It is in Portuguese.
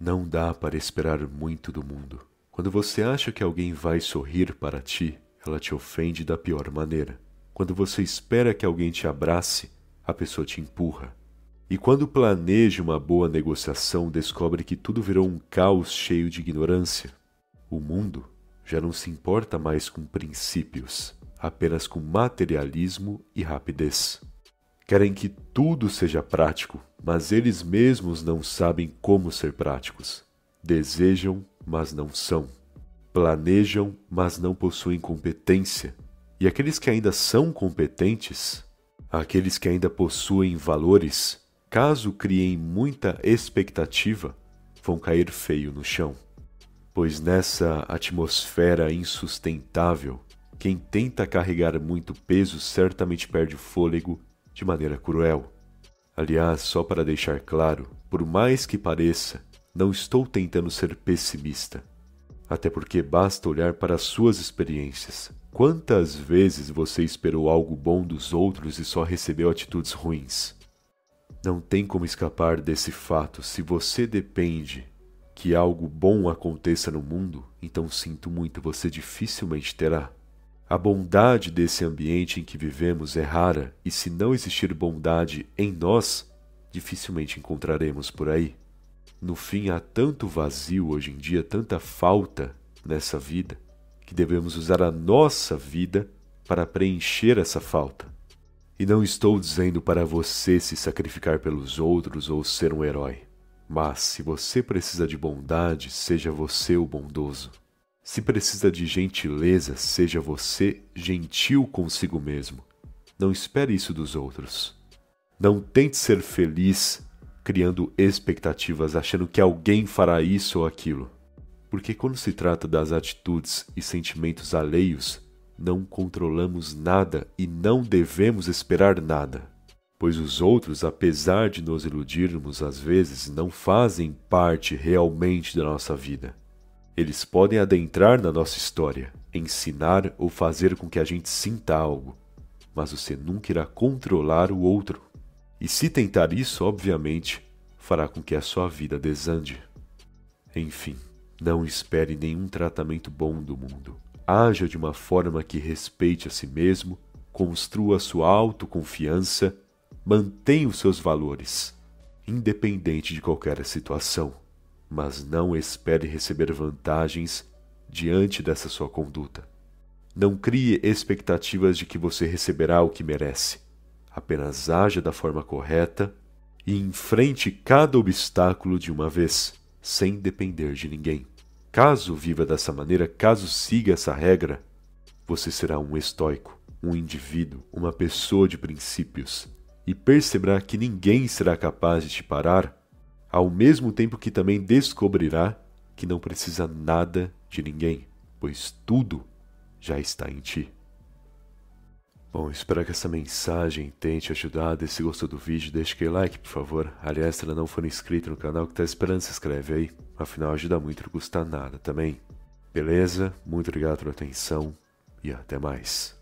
Não dá para esperar muito do mundo. Quando você acha que alguém vai sorrir para ti, ela te ofende da pior maneira. Quando você espera que alguém te abrace, a pessoa te empurra. E quando planeja uma boa negociação, descobre que tudo virou um caos cheio de ignorância. O mundo já não se importa mais com princípios, apenas com materialismo e rapidez. Querem que tudo seja prático, mas eles mesmos não sabem como ser práticos. Desejam, mas não são. Planejam, mas não possuem competência. E aqueles que ainda são competentes, aqueles que ainda possuem valores, caso criem muita expectativa, vão cair feio no chão. Pois nessa atmosfera insustentável, quem tenta carregar muito peso certamente perde o fôlego de maneira cruel. Aliás, só para deixar claro, por mais que pareça, não estou tentando ser pessimista. Até porque basta olhar para as suas experiências. Quantas vezes você esperou algo bom dos outros e só recebeu atitudes ruins? Não tem como escapar desse fato. Se você depende que algo bom aconteça no mundo, então sinto muito, você dificilmente terá. A bondade desse ambiente em que vivemos é rara, e se não existir bondade em nós, dificilmente encontraremos por aí. No fim, há tanto vazio hoje em dia, tanta falta nessa vida, que devemos usar a nossa vida para preencher essa falta. E não estou dizendo para você se sacrificar pelos outros ou ser um herói. Mas se você precisa de bondade, seja você o bondoso. Se precisa de gentileza, seja você gentil consigo mesmo. Não espere isso dos outros. Não tente ser feliz criando expectativas achando que alguém fará isso ou aquilo. Porque quando se trata das atitudes e sentimentos alheios, não controlamos nada e não devemos esperar nada. Pois os outros, apesar de nos iludirmos às vezes, não fazem parte realmente da nossa vida. Eles podem adentrar na nossa história, ensinar ou fazer com que a gente sinta algo, mas você nunca irá controlar o outro. E se tentar isso, obviamente, fará com que a sua vida desande. Enfim, não espere nenhum tratamento bom do mundo. Haja de uma forma que respeite a si mesmo, construa sua autoconfiança, mantenha os seus valores, independente de qualquer situação mas não espere receber vantagens diante dessa sua conduta. Não crie expectativas de que você receberá o que merece. Apenas haja da forma correta e enfrente cada obstáculo de uma vez, sem depender de ninguém. Caso viva dessa maneira, caso siga essa regra, você será um estoico, um indivíduo, uma pessoa de princípios, e perceberá que ninguém será capaz de te parar ao mesmo tempo que também descobrirá que não precisa nada de ninguém, pois tudo já está em ti. Bom, espero que essa mensagem tenha te ajudado. E se gostou do vídeo, deixe aquele like, por favor. Aliás, se ainda não for inscrito no canal que está esperando, se inscreve aí. Afinal, ajuda muito, não custa nada também. Beleza? Muito obrigado pela atenção e até mais.